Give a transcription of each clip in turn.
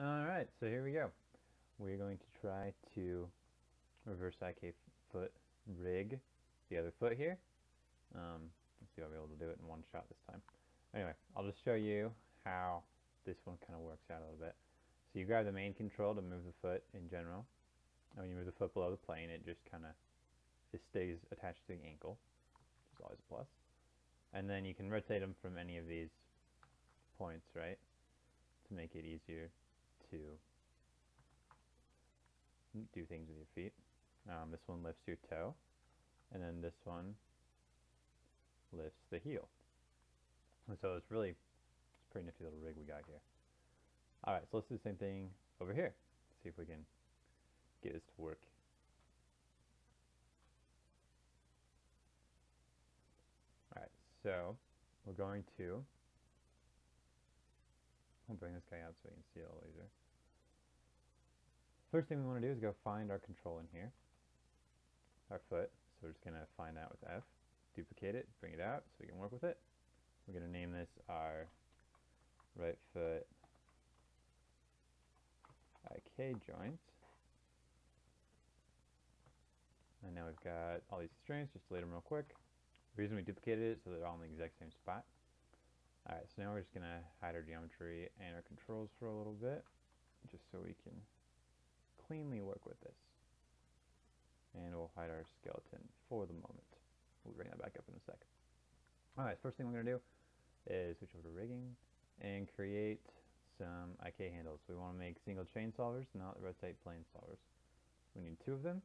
Alright, so here we go. We're going to try to reverse IK foot rig the other foot here. Um, let's see if I'll be able to do it in one shot this time. Anyway, I'll just show you how this one kind of works out a little bit. So you grab the main control to move the foot in general. And when you move the foot below the plane, it just kind of it stays attached to the ankle, which is always a plus. And then you can rotate them from any of these points, right, to make it easier to do things with your feet. Um, this one lifts your toe, and then this one lifts the heel. And so it's really, it's pretty nifty little rig we got here. Alright, so let's do the same thing over here. See if we can get this to work. Alright, so we're going to, I'll bring this guy out so we can see it a little easier. First thing we want to do is go find our control in here, our foot. So we're just going to find that with F, duplicate it, bring it out so we can work with it. We're going to name this our right foot IK joint. And now we've got all these strings, just delete them real quick. The reason we duplicated it so they're all in the exact same spot. Alright, so now we're just going to hide our geometry and our controls for a little bit, just so we can cleanly work with this. And we'll hide our skeleton for the moment. We'll bring that back up in a second. Alright, first thing we're going to do is switch over to rigging and create some IK handles. We want to make single chain solvers, not rotate plane solvers. We need two of them,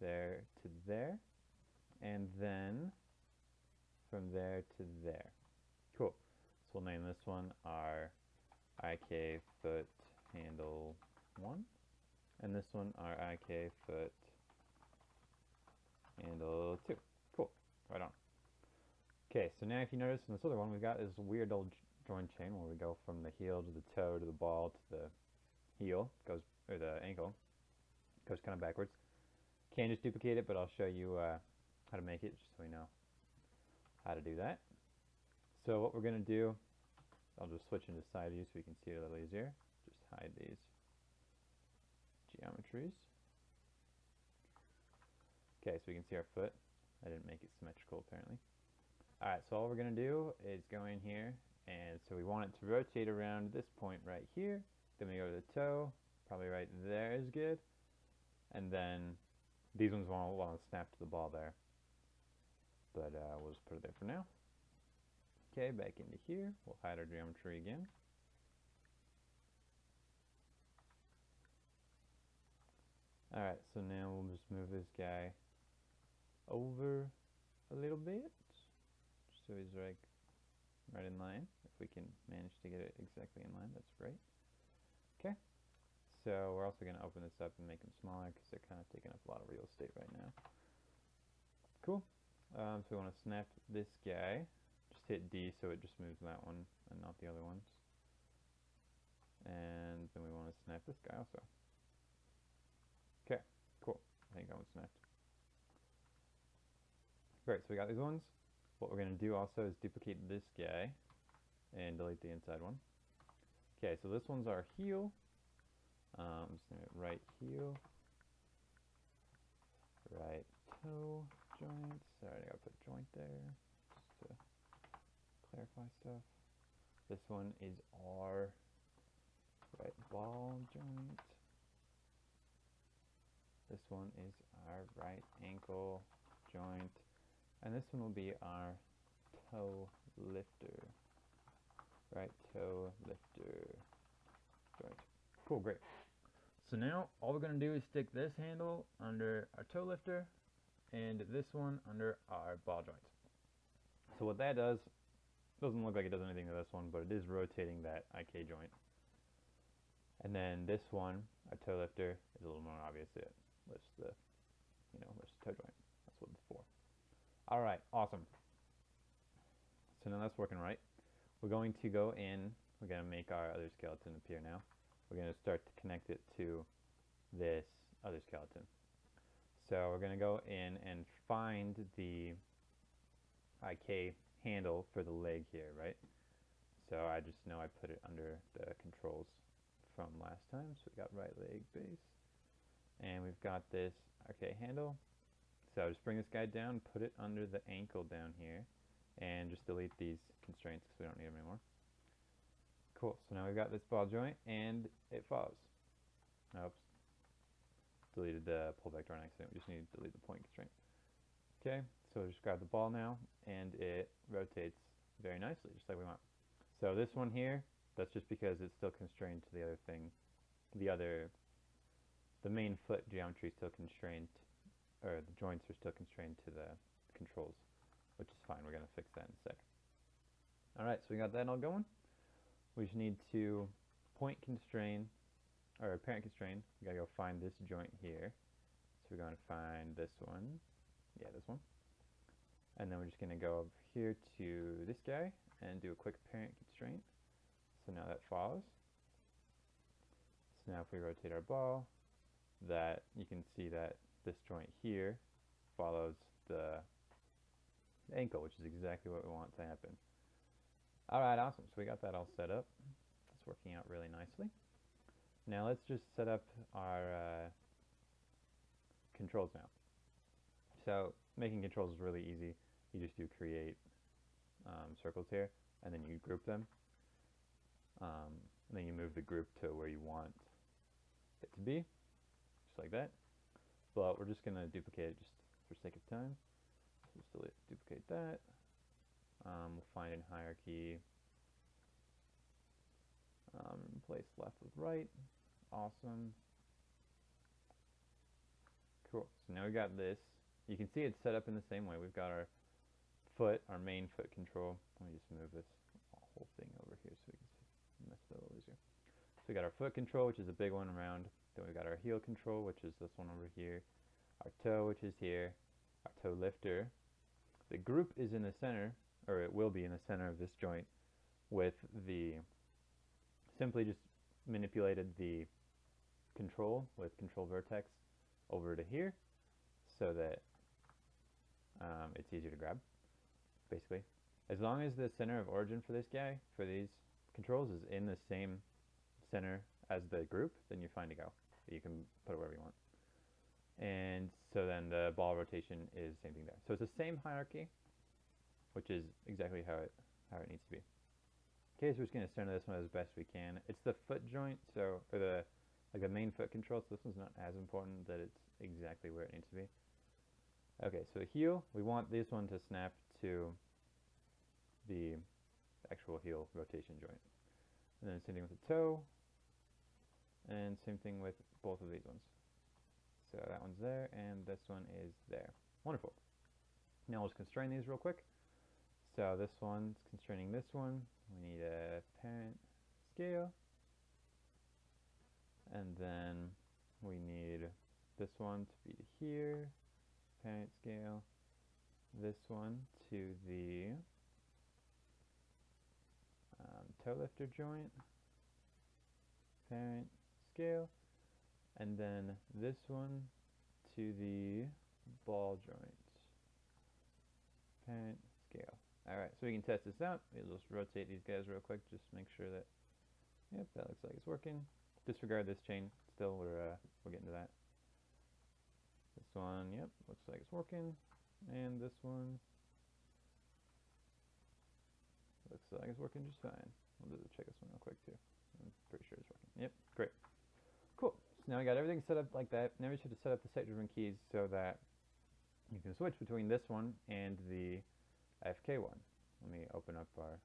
there to there, and then from there to there. We'll name this one our IK foot handle 1, and this one our IK foot handle 2. Cool. Right on. Okay, so now if you notice in this other one, we've got this weird old joint chain where we go from the heel to the toe to the ball to the heel, goes or the ankle, goes kind of backwards. Can't just duplicate it, but I'll show you uh, how to make it just so we know how to do that. So what we're going to do, I'll just switch into side view so we can see it a little easier. Just hide these geometries. Okay, so we can see our foot. I didn't make it symmetrical apparently. Alright, so all we're going to do is go in here, and so we want it to rotate around this point right here. Then we go to the toe, probably right there is good. And then these ones want to, snap to the ball there. But uh, we'll just put it there for now. Okay, back into here. We'll hide our geometry again. Alright, so now we'll just move this guy over a little bit so he's like right in line. If we can manage to get it exactly in line, that's great. Okay, so we're also going to open this up and make them smaller because they're kind of taking up a lot of real estate right now. Cool. Um, so we want to snap this guy. Hit D so it just moves that one and not the other ones. And then we want to snap this guy also. Okay, cool. I think that one's snapped. Great, so we got these ones. What we're going to do also is duplicate this guy and delete the inside one. Okay, so this one's our heel. Um, just right heel, right toe joint. Sorry, I gotta put joint there stuff. This one is our right ball joint. This one is our right ankle joint. And this one will be our toe lifter. Right toe lifter joint. Cool, great. So now all we're going to do is stick this handle under our toe lifter and this one under our ball joint. So what that does, doesn't look like it does anything to this one, but it is rotating that IK joint. And then this one, a toe lifter, is a little more obvious. It lifts the, you know, lifts the toe joint. That's what it's for. Alright, awesome. So now that's working right. We're going to go in, we're going to make our other skeleton appear now. We're going to start to connect it to this other skeleton. So we're going to go in and find the IK handle for the leg here, right? So I just know I put it under the controls from last time. So we got right leg base. And we've got this IK handle. So just bring this guy down, put it under the ankle down here, and just delete these constraints because we don't need them anymore. Cool, so now we've got this ball joint, and it follows. Oops. Deleted the pole vector on accident. We just need to delete the point constraint. Okay, so just grab the ball now, and it very nicely, just like we want. So this one here, that's just because it's still constrained to the other thing. The other, the main foot geometry is still constrained, or the joints are still constrained to the controls, which is fine. We're going to fix that in a sec. Alright, so we got that all going. We just need to point constrain, or parent constrain. We got to go find this joint here. So we're going to find this one. Yeah, this one. And then we're just going to go over here to this guy and do a quick parent constraint. So now that follows. So now if we rotate our ball, that you can see that this joint here follows the ankle, which is exactly what we want to happen. Alright, awesome. So we got that all set up. It's working out really nicely. Now let's just set up our uh, controls now. So making controls is really easy. You just do create um, circles here, and then you group them. Um, and then you move the group to where you want it to be, just like that. But we're just going to duplicate it just for sake of time. Just delete, duplicate that. Um, we'll find in hierarchy, um, left with right. Awesome. Cool. So now we got this. You can see it's set up in the same way. We've got our foot, our main foot control. Let me just move this whole thing over here so we can mess it a little easier. So we got our foot control, which is a big one around. Then we've got our heel control, which is this one over here. Our toe, which is here. Our toe lifter. The group is in the center, or it will be in the center of this joint with the, simply just manipulated the control with control vertex over to here so that um, it's easier to grab basically. As long as the center of origin for this guy, for these controls, is in the same center as the group, then you're fine to go. You can put it wherever you want. And so then the ball rotation is the same thing there. So it's the same hierarchy, which is exactly how it how it needs to be. Okay, so we're just going to center this one as best we can. It's the foot joint, so or the like the main foot control, so this one's not as important that it's exactly where it needs to be. Okay, so heel, we want this one to snap to the actual heel rotation joint. And then same thing with the toe, and same thing with both of these ones. So that one's there, and this one is there. Wonderful. Now let's constrain these real quick. So this one's constraining this one. We need a parent scale. And then we need this one to be here, parent scale, this one to the um, toe lifter joint, parent scale, and then this one to the ball joint, parent scale. Alright, so we can test this out. We'll just rotate these guys real quick, just make sure that, yep, that looks like it's working. Disregard this chain, still we're, uh, we're getting to that. This one, yep, looks like it's working. And this one looks like it's working just fine. We'll just check this one real quick too. I'm pretty sure it's working. Yep, great. Cool. So now we got everything set up like that. Now we should set up the set-driven keys so that you can switch between this one and the FK one. Let me open up our,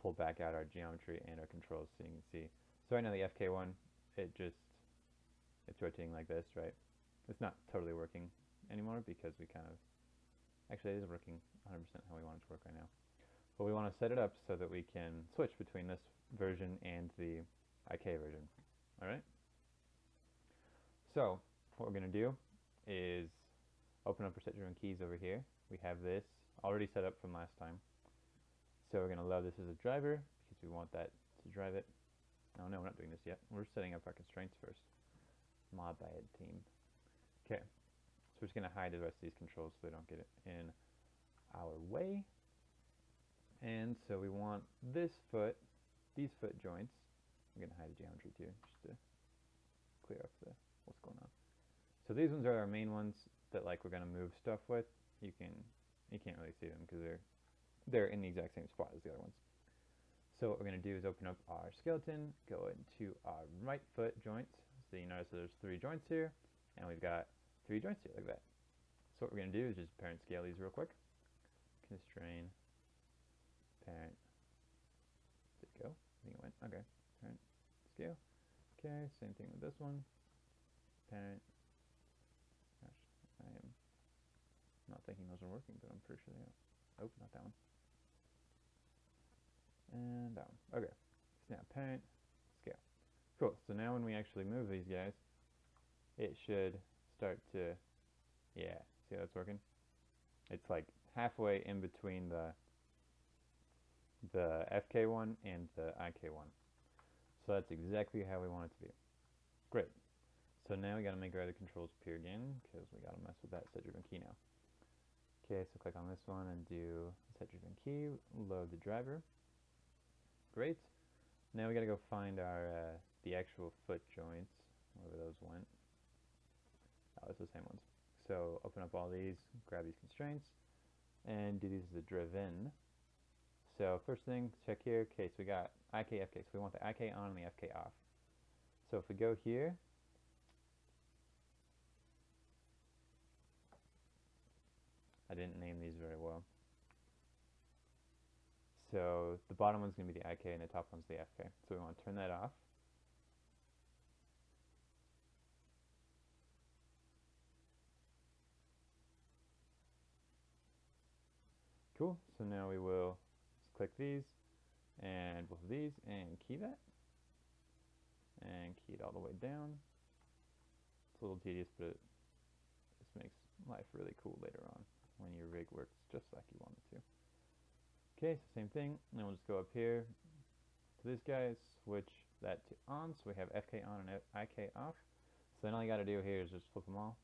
pull back out our geometry and our controls so you can see. So right now the FK one, it just, it's rotating like this, right? It's not totally working anymore because we kind of, actually it is working 100% how we want it to work right now. But we want to set it up so that we can switch between this version and the IK version. Alright? So, what we're going to do is open up our set-driven keys over here. We have this already set up from last time. So we're going to load this as a driver because we want that to drive it. Oh no, we're not doing this yet. We're setting up our constraints first. By ed team. Okay. So we're just to hide the rest of these controls so they don't get in our way. And so we want this foot, these foot joints, I'm to hide the geometry too, just to clear up the what's going on. So these ones are our main ones that like we're to move stuff with. You can you can't really see them because they're they're in the exact same spot as the other ones. So what we're to do is open up our skeleton, go into our right foot joints. So you notice there's three joints here, and we've got three joints here like that. So what we're going to do is just parent scale these real quick. Constrain parent. Did it go? I think it went. Okay. Parent scale. Okay, same thing with this one. Parent. Gosh, I am not thinking those are working, but I'm pretty sure they are. Oh, not that one. And that one. Okay. Now parent scale. Cool. So now when we actually move these guys, it should start to, yeah, See how that's working? It's like halfway in between the the FK one and the IK one. So that's exactly how we want it to be. Great. So now we got to make our other controls appear again because we got to mess with that set driven key now. Okay, so click on this one and do set driven key, load the driver. Great. Now we got to go find our uh, the actual foot joints, wherever those went. It's the same ones. So open up all these, grab these constraints, and do these as a driven. So first thing, check here. case, we got IK, FK. So we want the IK on and the FK off. So if we go here, I didn't name these very well. So the bottom one's going to be the IK and the top one's the FK. So we want to turn that off. Cool. So now we will click these and both of these and key that and key it all the way down. It's a little tedious, but it just makes life really cool later on when your rig works just like you want it to. Okay, so same thing. And then we'll just go up here to this guy, switch that to on, so we have FK on and IK off. So then all you got to do here is just flip them all.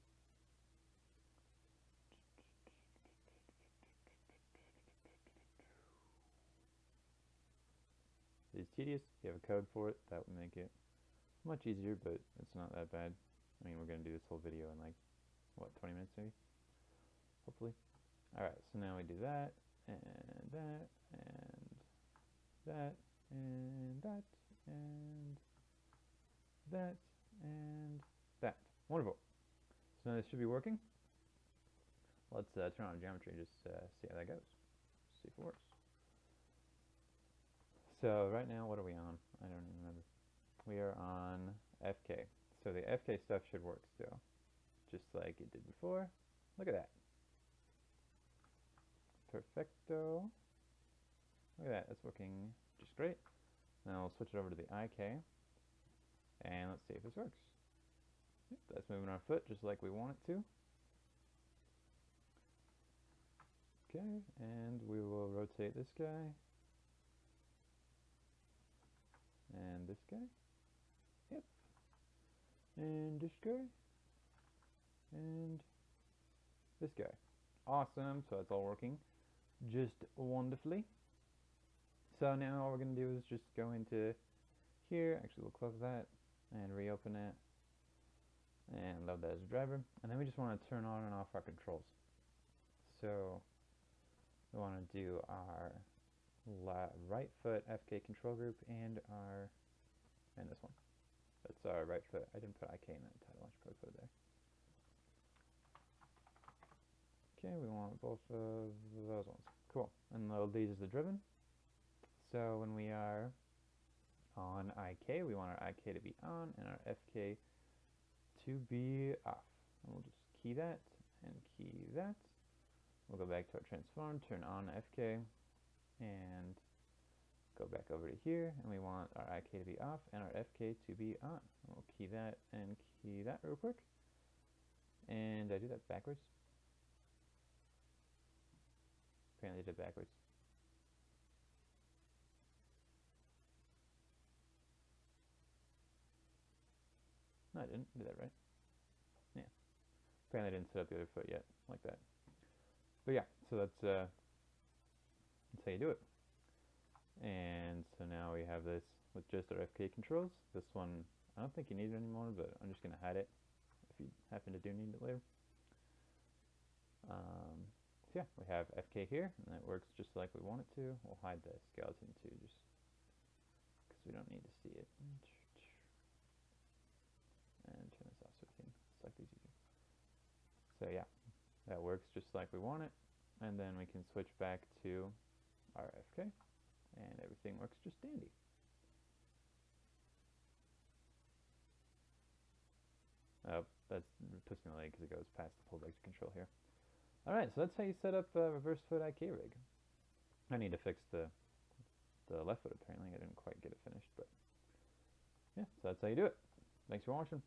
Is tedious. If you have a code for it, that would make it much easier, but it's not that bad. I mean, we're going to do this whole video in like, what, 20 minutes maybe? Hopefully. Alright, so now we do that, and that, and that, and that, and that, and that. Wonderful. So now this should be working. Let's uh, turn on geometry and just uh, see how that goes. See if it works. So right now, what are we on? I don't even remember. We are on FK. So the FK stuff should work still, just like it did before. Look at that. Perfecto. Look at that, that's working just great. Now we'll switch it over to the IK, and let's see if this works. Yep, that's moving our foot just like we want it to. Okay, and we will rotate this guy And this guy. Yep. And this guy. And this guy. Awesome. So it's all working just wonderfully. So now all we're going to do is just go into here. Actually, we'll close that and reopen it and load that as a driver. And then we just want to turn on and off our controls. So we want to do our right foot FK control group and our and this one. That's our right foot. I didn't put IK in that title. Probably put it there. Okay, we want both of those ones. Cool. And these as the driven. So when we are on IK, we want our IK to be on and our FK to be off. And we'll just key that and key that. We'll go back to our transform, turn on FK, and go back over to here and we want our IK to be off and our FK to be on. We'll key that and key that real quick. And I do that backwards. Apparently I did backwards. No, I didn't. do that right. Yeah. Apparently I didn't set up the other foot yet, like that. But yeah, so that's uh, that's how you do it. And so now we have this with just our FK controls. This one, I don't think you need it anymore, but I'm just going to hide it if you happen to do need it later. Um, so yeah, we have FK here, and it works just like we want it to. We'll hide the skeleton too, just because we don't need to see it. And turn this off so we can select these easier. So yeah, that works just like we want it. And then we can switch back to our FK, and everything works just dandy. Oh, that's late because it goes past the pole vector control here. Alright, so that's how you set up a reverse foot IK rig. I need to fix the the left foot apparently. I didn't quite get it finished, but yeah, so that's how you do it. Thanks for watching.